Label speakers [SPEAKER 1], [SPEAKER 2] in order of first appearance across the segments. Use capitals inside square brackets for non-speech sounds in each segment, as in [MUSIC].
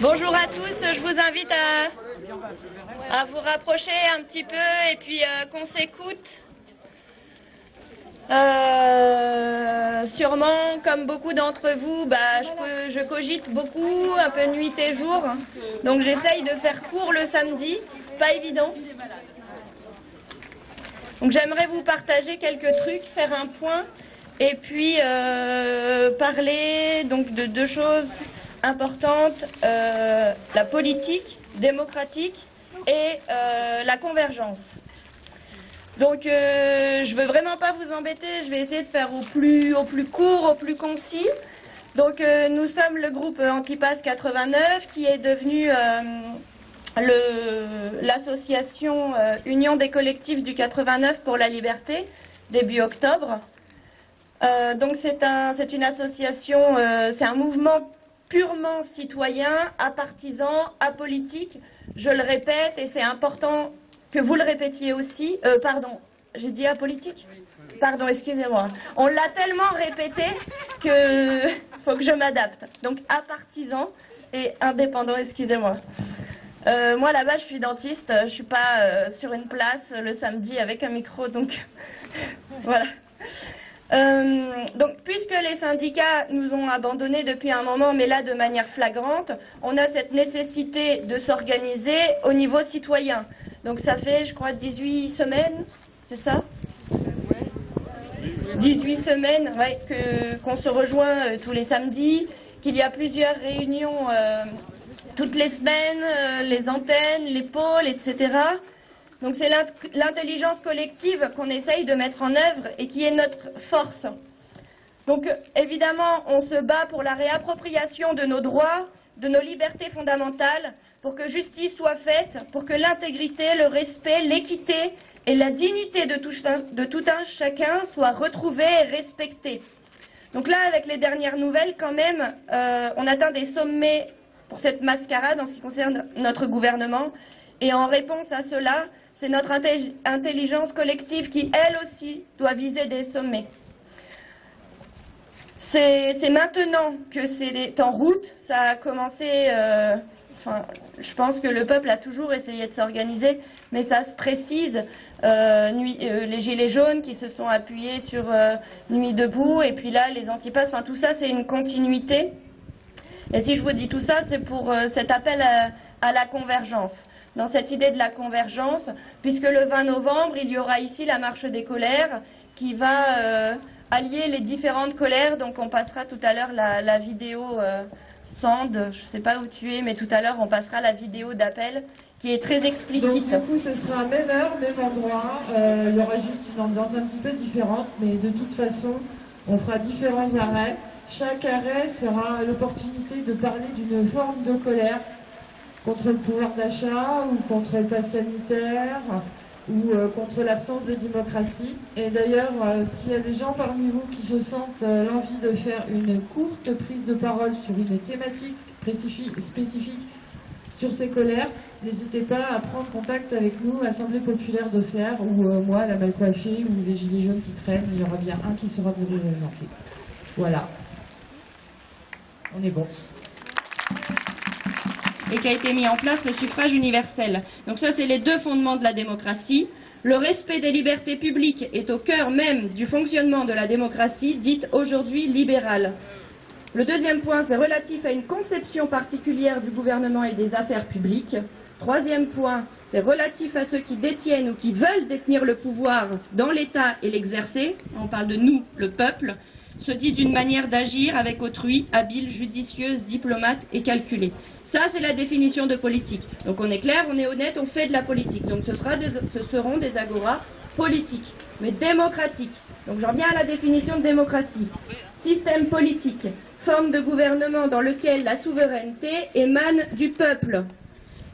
[SPEAKER 1] Bonjour à tous, je vous invite à, vous rapprocher un petit peu et puis euh, qu'on s'écoute. Euh, sûrement, comme beaucoup d'entre vous, bah, je, je, cogite beaucoup, un peu nuit et jour. Donc j'essaye de faire court le samedi, pas évident. Donc j'aimerais vous partager quelques trucs, faire un point et puis euh, parler donc de deux choses importantes euh, la politique démocratique et euh, la convergence. Donc je veux vraiment pas vous embêter, je vais essayer de faire au plus, au plus court, au plus concis. Donc nous sommes le groupe Antipass 89 qui est devenu l'association Union des collectifs du 89 pour la liberté début octobre. Euh, donc c'est un, une association, euh, c'est un mouvement purement citoyen, apartisan, apolitique. Je le répète et c'est important que vous le répétiez aussi. Euh, pardon, j'ai dit apolitique? Pardon, excusez-moi. On l'a tellement répété que [LAUGHS] faut que je m'adapte. Donc apartisan et indépendant, excusez-moi. Moi là-bas, je suis dentiste, je suis pas sur une place le samedi avec un micro, donc [LAUGHS] voilà. Euh, donc, puisque les syndicats nous ont abandonnés depuis un moment, mais là de manière flagrante, on a cette nécessité de s'organiser au niveau citoyen. Donc, ça fait, je crois, 18 semaines, c'est ça 18 semaines qu'on se rejoint euh, tous les samedis, qu'il y a plusieurs réunions euh, toutes les semaines, les antennes, les pôles, etc. Donc c'est l'intelligence collective qu'on essaye de mettre en œuvre et qui est notre force. Donc évidemment, on se bat pour la réappropriation de nos droits, de nos libertés fondamentales, pour que justice soit faite, pour que l'intégrité, le respect, l'équité et la dignité de tout, un chacun soient retrouvées et respectées. Donc là, avec les dernières nouvelles, quand même, euh, on atteint des sommets pour cette mascarade en ce qui concerne notre gouvernement. Et en réponse à cela, c'est notre intelligence collective qui, elle aussi, doit viser des sommets. C'est maintenant que c'est en route. Ça a commencé. Euh, enfin, je pense que le peuple a toujours essayé de s'organiser, mais ça se précise. Euh, euh, les Gilets jaunes qui se sont appuyés sur Nuit debout, et puis là, les antipasses. Enfin, tout ça, c'est une continuité. Et si je vous dis tout ça, c'est pour euh, cet appel à, à la convergence dans cette idée de la convergence, puisque le 20 novembre, il y aura ici la marche des colères qui va euh, allier les différentes colères. Donc on passera tout à l'heure la, vidéo euh, Sand, je ne sais pas où tu es, mais tout à l'heure on passera la vidéo d'appel qui est très explicite.
[SPEAKER 2] Donc du coup ce sera même heure, même endroit, euh, il y aura juste une ambiance un petit peu différente, mais de toute façon on fera différents arrêts. Chaque arrêt sera l'opportunité de parler d'une forme de colère contre le pouvoir d'achat ou contre le pass sanitaire ou euh, contre l'absence de démocratie. Et d'ailleurs, euh, s'il y a des gens parmi vous qui se sentent euh, l'envie de faire une courte prise de parole sur une thématique spécifique sur ces colères, n'hésitez pas à prendre contact avec nous, Assemblée populaire d'Auxerre, ou moi, la mal coiffée, ou les gilets jaunes qui traînent, il y aura bien un qui sera vous représenter. Voilà. On est bon
[SPEAKER 1] et qui a été mis en place le suffrage universel. Donc ça, c'est les deux fondements de la démocratie. Le respect des libertés publiques est au cœur même du fonctionnement de la démocratie, dite aujourd'hui libérale. Le deuxième point, c'est relatif à une conception particulière du gouvernement et des affaires publiques. Troisième point, c'est relatif à ceux qui détiennent ou qui veulent détenir le pouvoir dans l'État et l'exercer. On parle de nous, le peuple se dit d'une manière d'agir avec autrui, habile, judicieuse, diplomate et calculée. Ça, c'est la définition de politique. Donc on est clair, on est honnête, on fait de la politique. Donc ce, sera des, ce seront des agoras politiques, mais démocratiques. Donc j'en viens à la définition de démocratie. Système politique, forme de gouvernement dans lequel la souveraineté émane du peuple.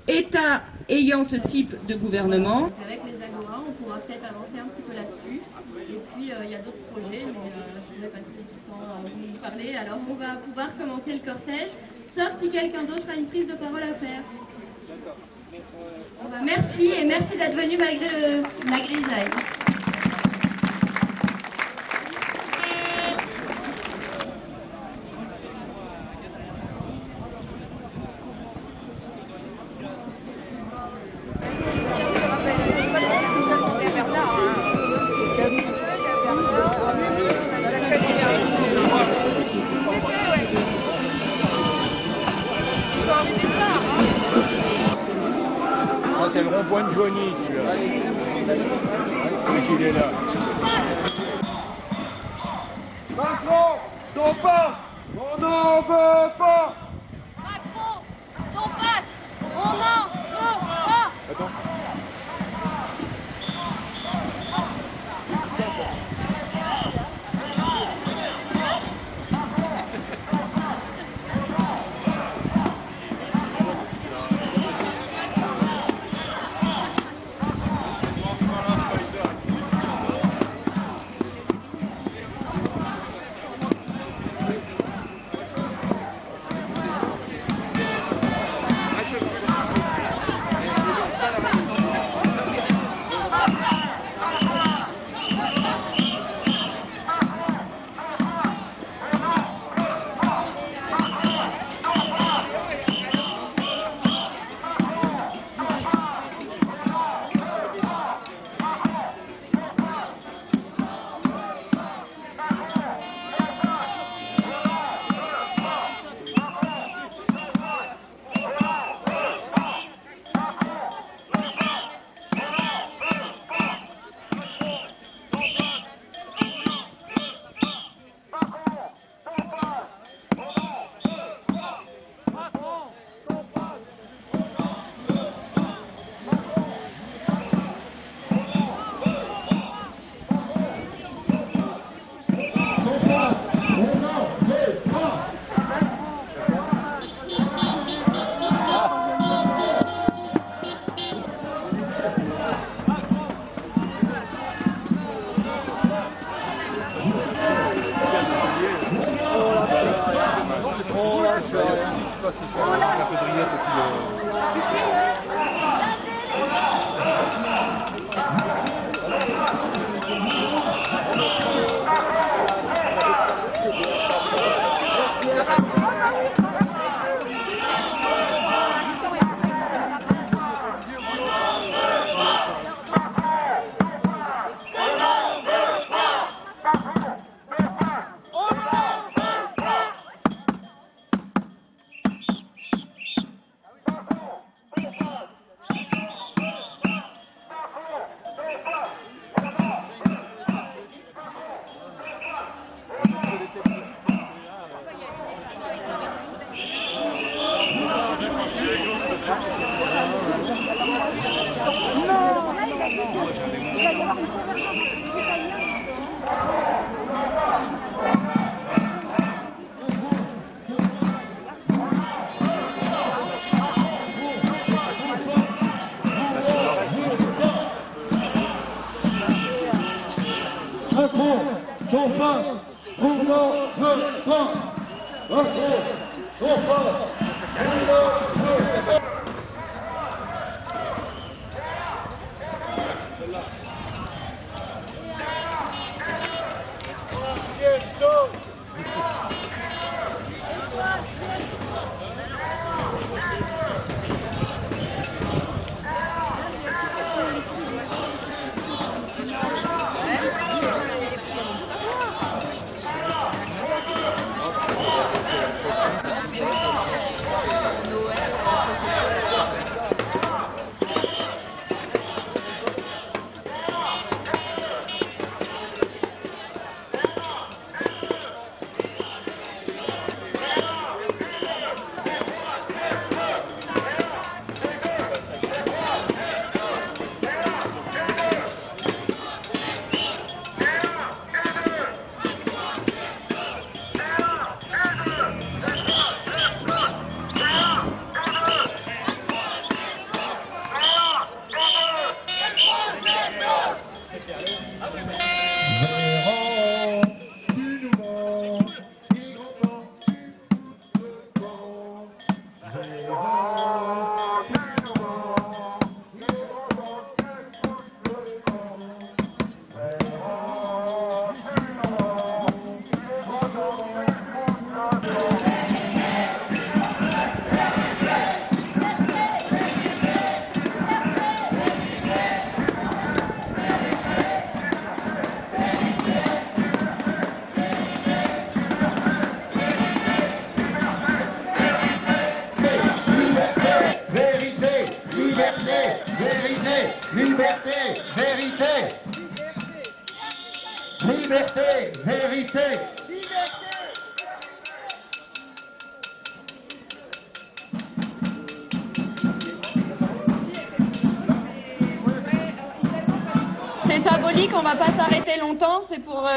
[SPEAKER 1] État ayant ce type de gouvernement. Avec les agoras, on pourra peut-être avancer un petit peu là-dessus. Et puis, euh, il y a d'autres projets, euh, je vais pas vous parler. Alors, on va pouvoir commencer le cortège, sauf si quelqu'un d'autre a une prise de parole à faire. Merci et merci d'être venu malgré le, la grisaille.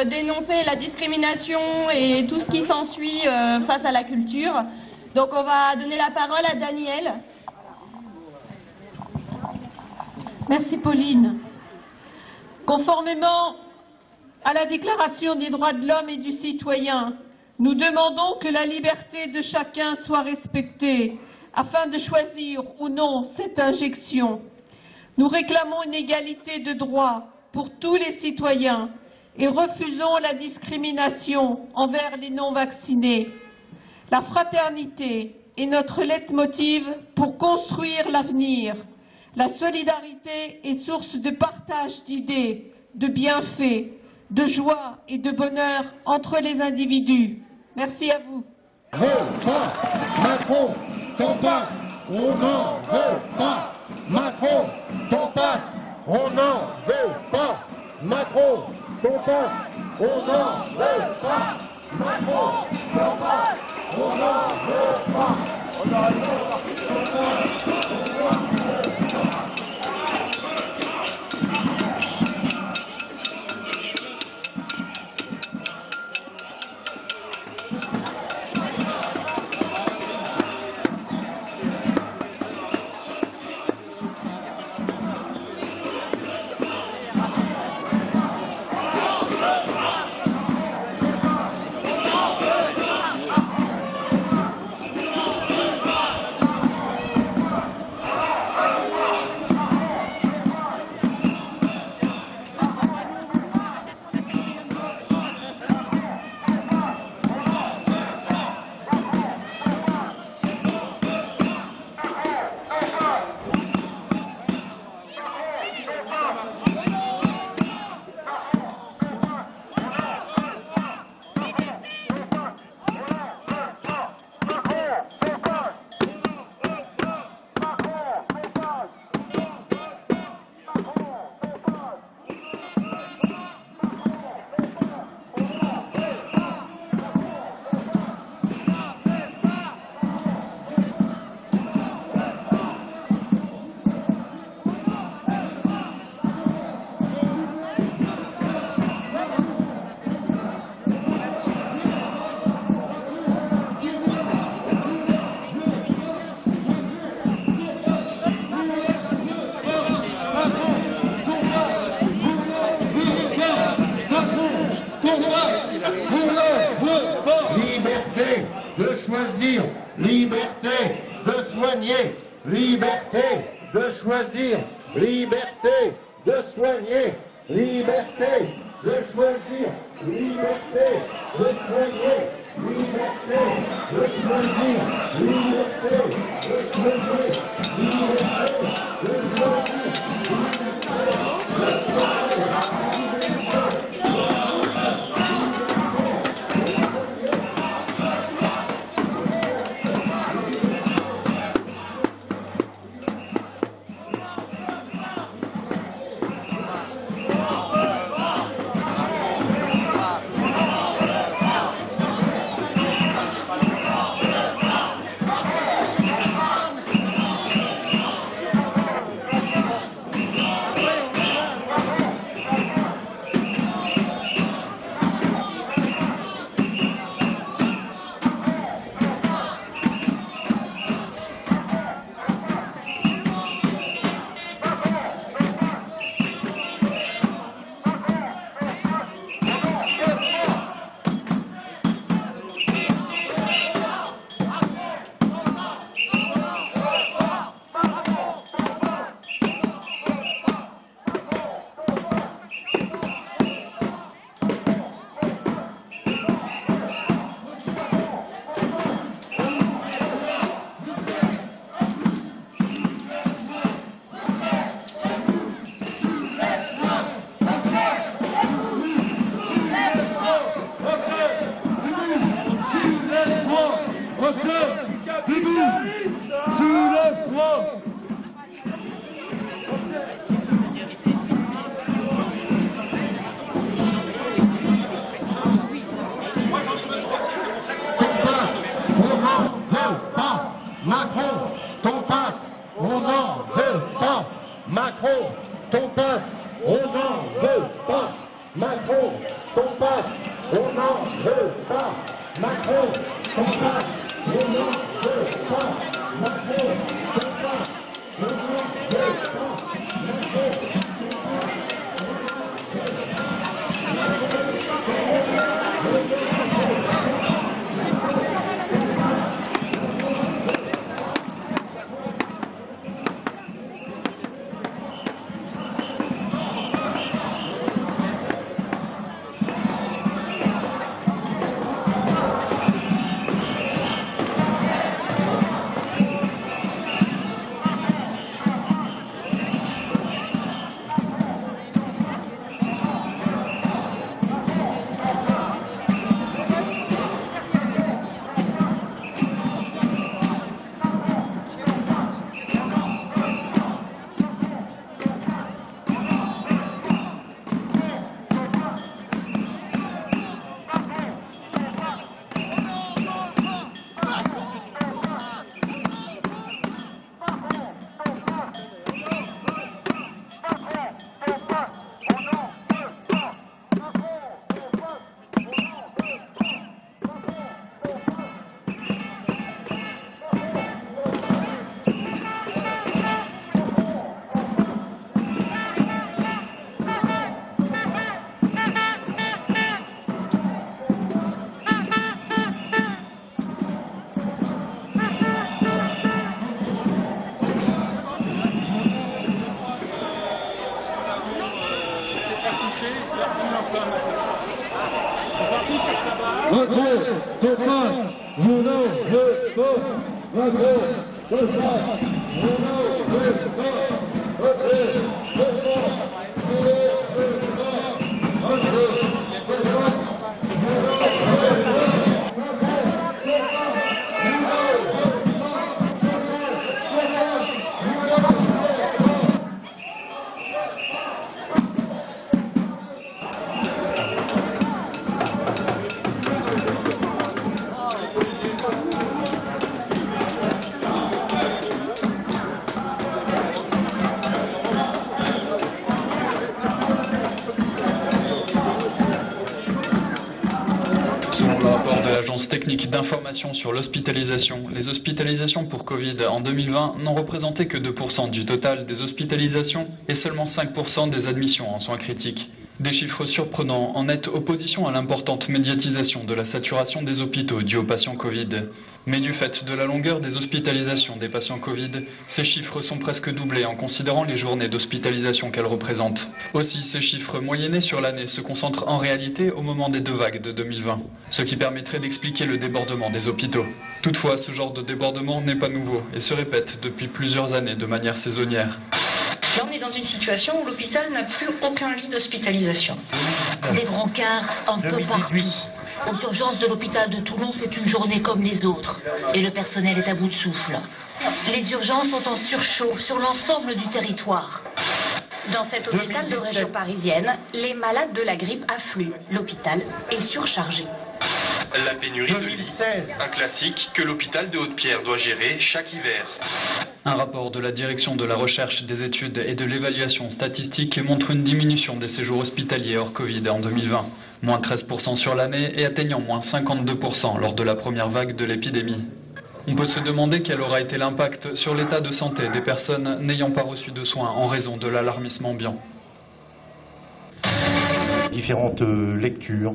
[SPEAKER 1] Dénoncer la discrimination et tout ce qui s'ensuit euh, face à la culture. Donc on va donner la parole à Daniel.
[SPEAKER 3] Merci Pauline. Conformément à la Déclaration des droits de l'homme et du citoyen, nous demandons que la liberté de chacun soit respectée afin de choisir ou non cette injection. Nous réclamons une égalité de droits pour tous les citoyens et refusons la discrimination envers les non-vaccinés. La fraternité est notre leitmotiv pour construire l'avenir. La solidarité est source de partage d'idées, de bienfaits, de joie et de bonheur entre les individus. Merci à vous.
[SPEAKER 4] On n'en veut pas. Macron, t'en passe. Liberté de soigner, liberté de choisir, liberté de soigner, liberté de choisir, liberté de soigner, liberté de choisir, liberté de soigner, liberté de choisir.
[SPEAKER 5] t'en passe, on n'en veut pas. Macron, Ton passe, on n'en veut pas. Macron, Ton passe, on n'en veut pas. Macron, Ton passe, on n'en veut pas. Macron,
[SPEAKER 6] l'Agence technique d'information sur l'hospitalisation, les hospitalisations pour Covid en 2020 n'ont représenté que 2% du total des hospitalisations et seulement 5% des admissions en soins critiques. Des chiffres surprenants en nette opposition à l'importante médiatisation de la saturation des hôpitaux due aux patients Covid. Mais du fait de la longueur des hospitalisations des patients Covid, ces chiffres sont presque doublés en considérant les journées d'hospitalisation qu'elles représentent. Aussi, ces chiffres moyennés sur l'année se concentrent en réalité au moment des deux vagues de 2020, ce qui permettrait d'expliquer le débordement des hôpitaux. Toutefois, ce genre de débordement n'est pas nouveau et se répète depuis plusieurs années de manière saisonnière.
[SPEAKER 7] Là, on est dans une situation où l'hôpital n'a plus aucun lit d'hospitalisation.
[SPEAKER 8] Des brancards un peu partout. Aux urgences de l'hôpital de Toulon, c'est une journée comme les autres. Et le personnel est à bout de souffle. Les urgences sont en surchauffe sur l'ensemble du territoire.
[SPEAKER 7] Dans cet hôpital de région parisienne, les malades de la grippe affluent. L'hôpital est surchargé.
[SPEAKER 9] La pénurie de lits, un classique que l'hôpital de Haute-Pierre doit gérer chaque hiver.
[SPEAKER 6] Un rapport de la Direction de la recherche, des études et de l'évaluation statistique montre une diminution des séjours hospitaliers hors Covid en 2020, moins 13% sur l'année et atteignant moins 52% lors de la première vague de l'épidémie. On peut se demander quel aura été l'impact sur l'état de santé des personnes n'ayant pas reçu de soins en raison de l'alarmisme ambiant.
[SPEAKER 4] Différentes euh, lectures.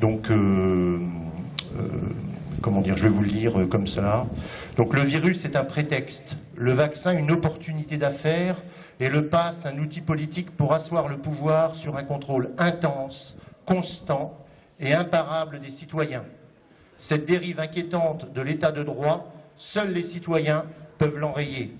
[SPEAKER 4] Donc, euh, euh, comment dire, je vais vous le lire euh, comme cela. Donc, le virus est un prétexte, le vaccin une opportunité d'affaires et le pass un outil politique pour asseoir le pouvoir sur un contrôle intense, constant et imparable des citoyens. Cette dérive inquiétante de l'état de droit, seuls les citoyens peuvent l'enrayer.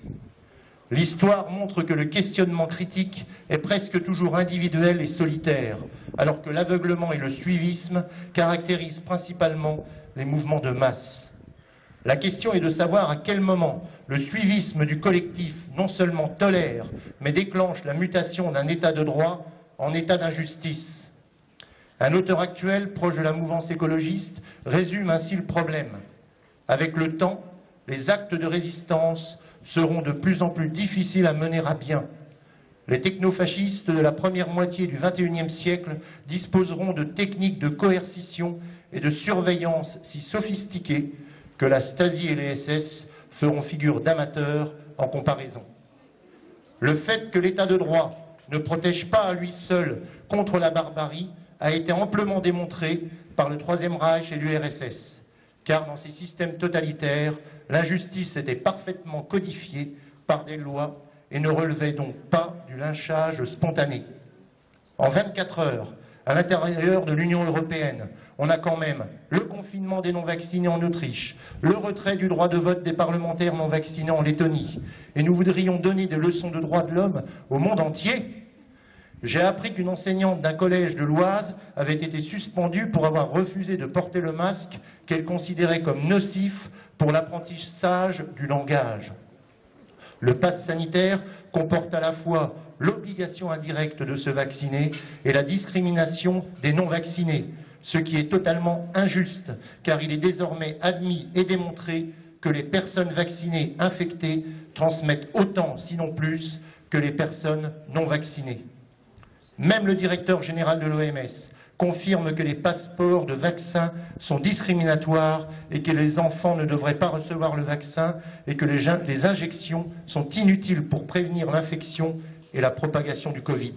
[SPEAKER 4] L'histoire montre que le questionnement critique est presque toujours individuel et solitaire, alors que l'aveuglement et le suivisme caractérisent principalement les mouvements de masse. La question est de savoir à quel moment le suivisme du collectif non seulement tolère, mais déclenche la mutation d'un état de droit en état d'injustice. Un auteur actuel, proche de la mouvance écologiste, résume ainsi le problème. Avec le temps, les actes de résistance seront de plus en plus difficiles à mener à bien. Les technofascistes de la première moitié du XXIe siècle disposeront de techniques de coercition et de surveillance si sophistiquées que la Stasi et les SS feront figure d'amateurs en comparaison. Le fait que l'État de droit ne protège pas à lui seul contre la barbarie a été amplement démontré par le Troisième Reich et l'URSS, car dans ces systèmes totalitaires, l'injustice était parfaitement codifiée par des lois et ne relevait donc pas du lynchage spontané. En 24 heures, à l'intérieur de l'Union européenne, on a quand même le confinement des non-vaccinés en Autriche, le retrait du droit de vote des parlementaires non vaccinés en Lettonie, et nous voudrions donner des leçons de droits de l'homme au monde entier. J'ai appris qu'une enseignante d'un collège de l'Oise avait été suspendue pour avoir refusé de porter le masque qu'elle considérait comme nocif pour l'apprentissage du langage. Le pass sanitaire comporte à la fois l'obligation indirecte de se vacciner et la discrimination des non-vaccinés, ce qui est totalement injuste, car il est désormais admis et démontré que les personnes vaccinées infectées transmettent autant, sinon plus, que les personnes non vaccinées. Même le directeur général de l'OMS confirme que les passeports de vaccins sont discriminatoires et que les enfants ne devraient pas recevoir le vaccin et que les, les injections sont inutiles pour prévenir l'infection et la propagation du Covid.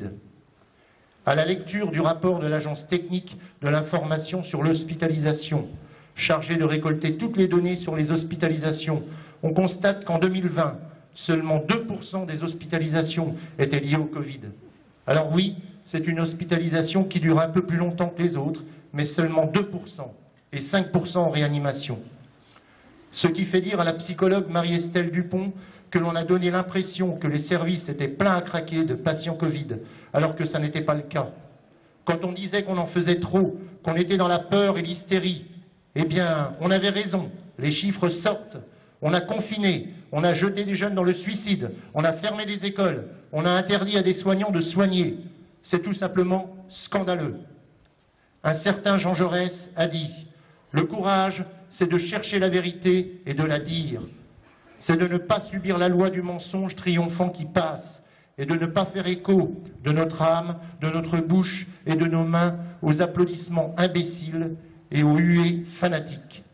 [SPEAKER 4] À la lecture du rapport de l'Agence technique de l'information sur l'hospitalisation, chargée de récolter toutes les données sur les hospitalisations, on constate qu'en 2020, seulement 2% des hospitalisations étaient liées au Covid. Alors oui, c'est une hospitalisation qui dure un peu plus longtemps que les autres, mais seulement 2% et 5% en réanimation. Ce qui fait dire à la psychologue Marie-Estelle Dupont que l'on a donné l'impression que les services étaient pleins à craquer de patients Covid, alors que ça n'était pas le cas. Quand on disait qu'on en faisait trop, qu'on était dans la peur et l'hystérie, eh bien, on avait raison. Les chiffres sortent. On a confiné, on a jeté des jeunes dans le suicide, on a fermé des écoles, on a interdit à des soignants de soigner. C'est tout simplement scandaleux. Un certain Jean Jaurès a dit Le courage, c'est de chercher la vérité et de la dire. C'est de ne pas subir la loi du mensonge triomphant qui passe et de ne pas faire écho de notre âme, de notre bouche et de nos mains aux applaudissements imbéciles et aux huées fanatiques.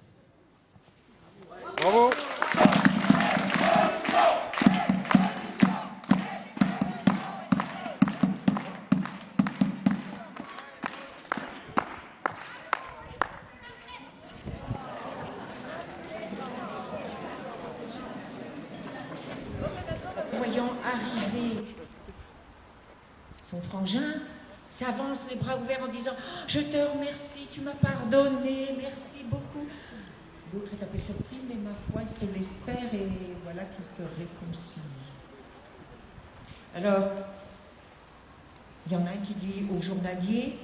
[SPEAKER 10] Frangin, s'avance les bras ouverts en disant Je te remercie, tu m'as pardonné, merci beaucoup. L'autre est un peu surpris, mais ma foi, il se l'espère et voilà qu'ils se réconcilient. Alors, il y en a un qui dit au journalier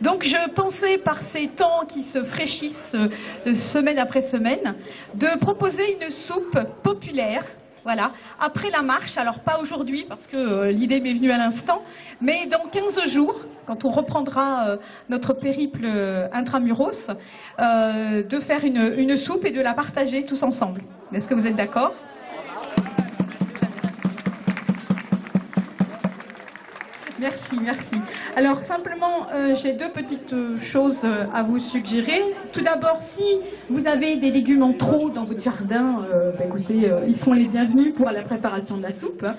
[SPEAKER 11] Donc je pensais par ces temps qui se fraîchissent euh, semaine après semaine de proposer une soupe populaire voilà. Après la marche, alors pas aujourd'hui parce que euh, l'idée m'est venue à l'instant, mais dans 15 jours, quand on reprendra euh, notre périple intramuros, de faire une soupe et de la partager tous ensemble. Est-ce que vous êtes d'accord? Merci, merci. Alors simplement, euh, j'ai deux petites euh, choses euh, à vous suggérer. Tout d'abord, si vous avez des légumes en trop dans votre jardin, bah, écoutez, ils sont les bienvenus pour la préparation de la soupe. hein.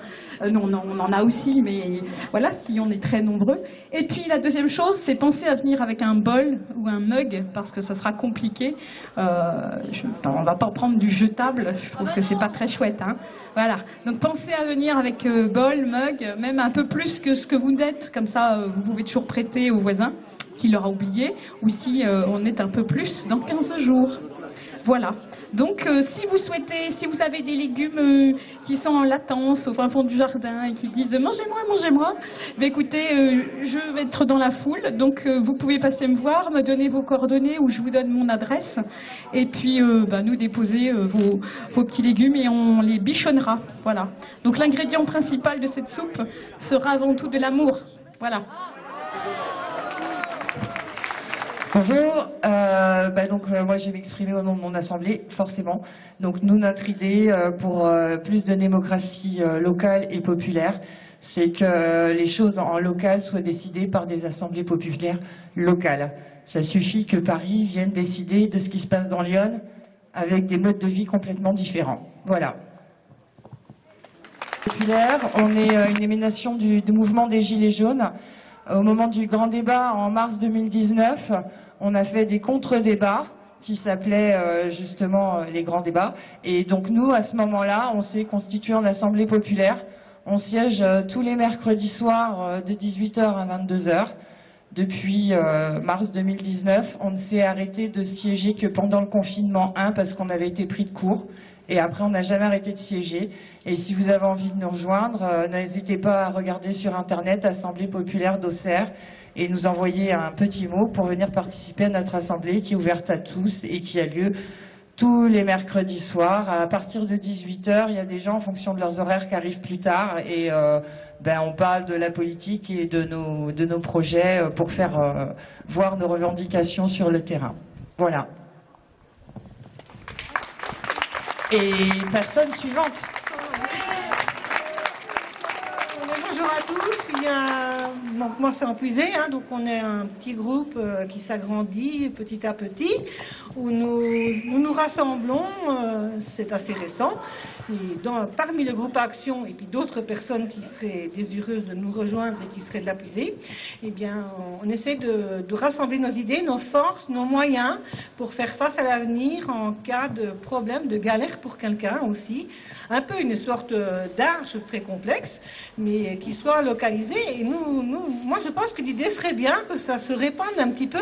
[SPEAKER 11] Nous, on en, a aussi, mais voilà, si on est très nombreux. Et puis la deuxième chose, c'est penser à venir avec un bol ou un mug, parce que ça sera compliqué. On va pas prendre du jetable, je trouve que c'est pas très chouette. hein. Voilà. Donc pensez à venir avec bol, mug, même un peu plus que ce que vous comme ça euh, vous pouvez toujours prêter aux voisins qui l'aura oublié, ou si euh, on est un peu plus dans 15 jours. Voilà. Donc, euh, si vous souhaitez, si vous avez des légumes euh, qui sont en latence au fin fond du jardin et qui disent mangez-moi, mangez-moi, ben écoutez, euh, je vais être dans la foule, donc vous pouvez passer me voir, me donner vos coordonnées ou je vous donne mon adresse, et puis ben, nous déposer vos, vos petits légumes et on les bichonnera. Voilà. Donc, l'ingrédient principal de cette soupe sera avant tout de l'amour. Voilà.
[SPEAKER 12] Bonjour, euh, bah donc euh, moi je vais m'exprimer au nom de mon assemblée, forcément. Donc nous notre idée euh, pour euh, plus de démocratie euh, locale et populaire, c'est que les choses en local soient décidées par des assemblées populaires locales. Ça suffit que Paris vienne décider de ce qui se passe dans Lyon avec des modes de vie complètement différents. Voilà. Populaire, on est euh, une émanation du, du mouvement des Gilets jaunes. Au moment du grand débat en mars 2019, on a fait des contre-débats qui s'appelaient euh, justement euh, les grands débats. Et donc nous, à ce moment-là, on s'est constitué en Assemblée populaire. On siège euh, tous les mercredis soirs de 18h à 22h. Depuis mars 2019, on ne s'est arrêté de siéger que pendant le confinement 1 parce qu'on avait été pris de court. Et après, on n'a jamais arrêté de siéger. Et si vous avez envie de nous rejoindre, euh, n'hésitez pas à regarder sur Internet Assemblée populaire d'Auxerre et nous envoyer un petit mot pour venir participer à notre assemblée qui est ouverte à tous et qui a lieu tous les mercredis soirs. À partir de 18h, il y a des gens en fonction de leurs horaires qui arrivent plus tard et euh, ben, on parle de la politique et de nos, de nos projets euh, pour faire voir nos revendications sur le terrain. Voilà. Et personne suivante.
[SPEAKER 13] Bonjour à tous. Il y a, donc moi c'est Empuisé, hein, donc on est un petit groupe euh, qui s'agrandit petit à petit, où nous nous, rassemblons, euh, c'est assez récent, et parmi le groupe Action et puis d'autres personnes qui seraient désireuses de nous rejoindre et qui seraient de l'appuyer, eh bien on, on essaie de, de rassembler nos idées, nos forces, nos moyens pour faire face à l'avenir en cas de problème, de galère pour quelqu'un aussi. Un peu une sorte euh, d'arche très complexe, mais qui soit localisé. Et nous, moi, je pense que l'idée serait bien que ça se répande un petit peu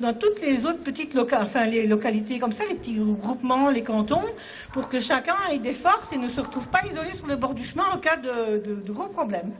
[SPEAKER 13] dans toutes les autres petites loca enfin, les localités comme ça, les petits groupements, les cantons, pour que chacun ait des forces et ne se retrouve pas isolé sur le bord du chemin en cas de, gros problèmes.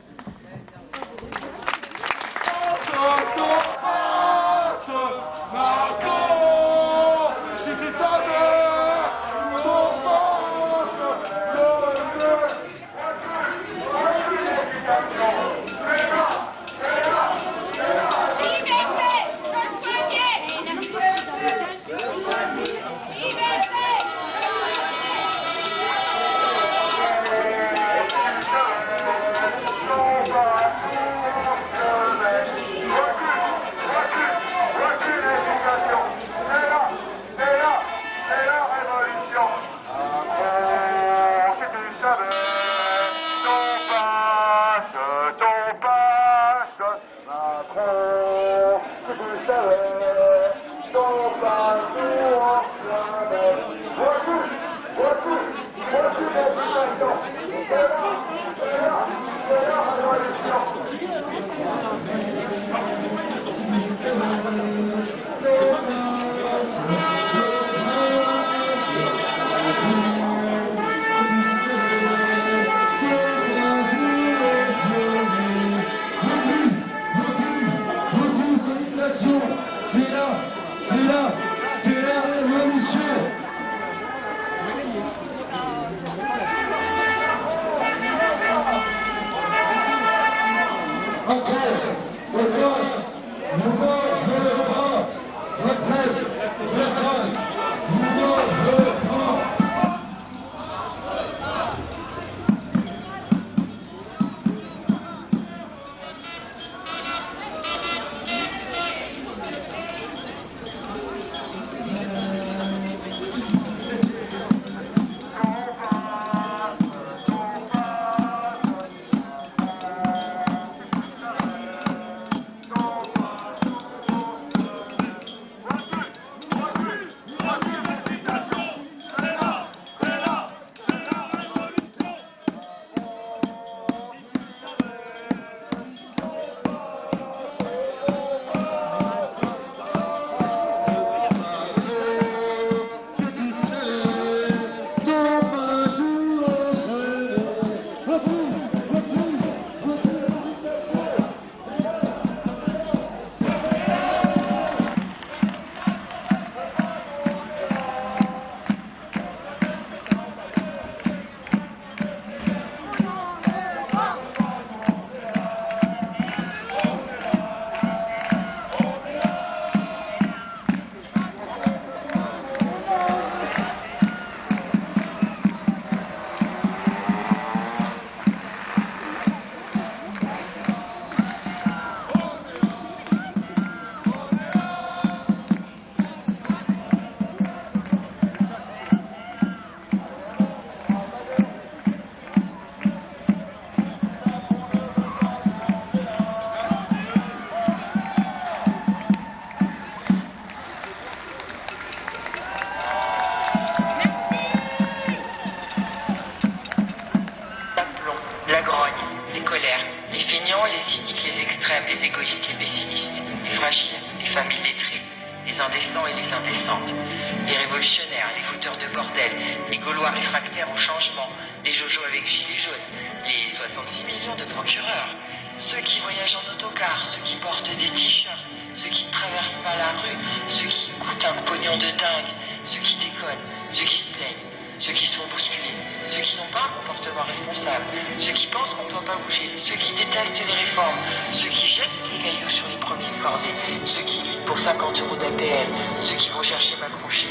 [SPEAKER 14] Les révolutionnaires, les fouteurs de bordel, les Gaulois réfractaires au changement, les Jojo avec gilets jaunes, les 66 millions de procureurs, ceux qui voyagent en autocar, ceux qui portent des t-shirts, ceux qui ne traversent pas la rue, ceux qui coûtent un pognon de dingue, ceux qui déconnent, ceux qui se plaignent, ceux qui se font bousculer, ceux qui n'ont pas un comportement responsable, ceux qui pensent qu'on ne doit pas bouger, ceux qui détestent les réformes, ceux qui jettent les cailloux sur les premiers de ceux qui luttent pour 50 euros d'APL, ceux qui vont chercher Macron chez.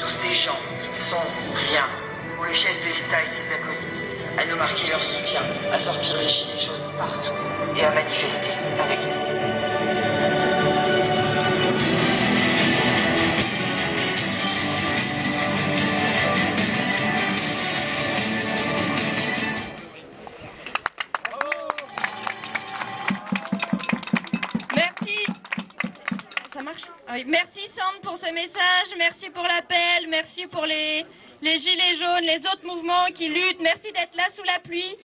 [SPEAKER 14] Tous ces gens, ils ne sont rien pour le chef de l'État et ses acolytes, à nous marquer leur soutien, à sortir les gilets jaunes partout et à manifester avec nous.
[SPEAKER 1] Ce message, merci pour l'appel, merci pour les, les gilets jaunes, les autres mouvements qui luttent, merci d'être là sous la pluie.